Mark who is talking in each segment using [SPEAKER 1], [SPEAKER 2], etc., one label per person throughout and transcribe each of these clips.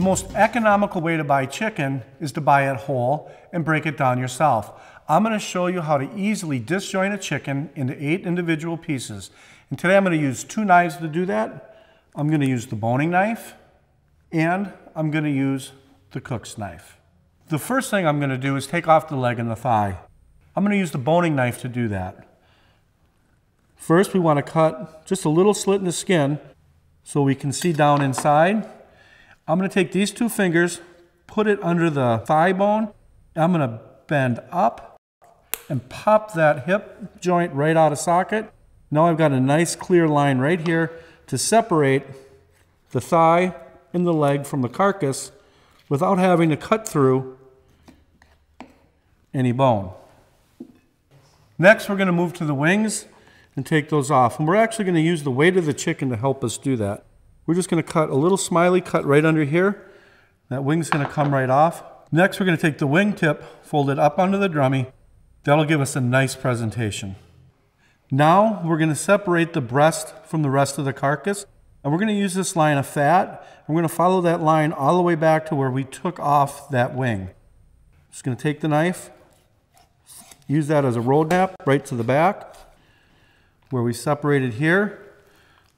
[SPEAKER 1] The most economical way to buy chicken is to buy it whole and break it down yourself. I'm going to show you how to easily disjoint a chicken into eight individual pieces. And today I'm going to use two knives to do that. I'm going to use the boning knife and I'm going to use the cook's knife. The first thing I'm going to do is take off the leg and the thigh. I'm going to use the boning knife to do that. First, we want to cut just a little slit in the skin so we can see down inside. I'm going to take these two fingers, put it under the thigh bone. I'm going to bend up and pop that hip joint right out of socket. Now I've got a nice clear line right here to separate the thigh and the leg from the carcass without having to cut through any bone. Next, we're going to move to the wings and take those off. And we're actually going to use the weight of the chicken to help us do that. We're just going to cut a little smiley cut right under here. That wing's going to come right off. Next, we're going to take the wing tip, fold it up onto the drummy. That'll give us a nice presentation. Now, we're going to separate the breast from the rest of the carcass. And we're going to use this line of fat. We're going to follow that line all the way back to where we took off that wing. Just going to take the knife, use that as a roadmap right to the back where we separated here.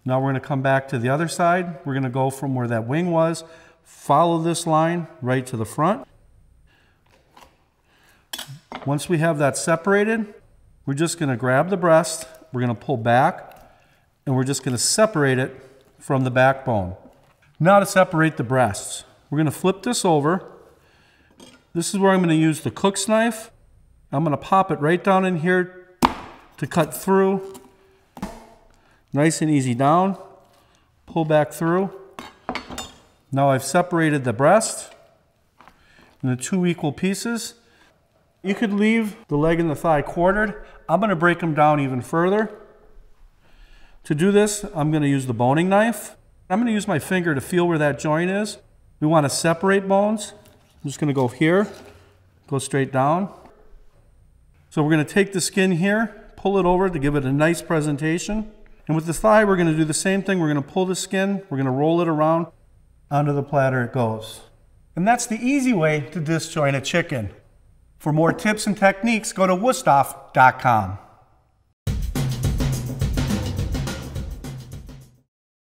[SPEAKER 1] Now we're going to come back to the other side. We're going to go from where that wing was, follow this line right to the front. Once we have that separated, we're just going to grab the breast, we're going to pull back, and we're just going to separate it from the backbone. Now to separate the breasts. We're going to flip this over. This is where I'm going to use the cook's knife. I'm going to pop it right down in here to cut through Nice and easy down. Pull back through. Now I've separated the breast into two equal pieces. You could leave the leg and the thigh quartered. I'm going to break them down even further. To do this, I'm going to use the boning knife. I'm going to use my finger to feel where that joint is. We want to separate bones. I'm just going to go here, go straight down. So we're going to take the skin here, pull it over to give it a nice presentation. And with the thigh, we're going to do the same thing. We're going to pull the skin, we're going to roll it around, onto the platter it goes. And that's the easy way to disjoint a chicken. For more tips and techniques, go to wusthof.com.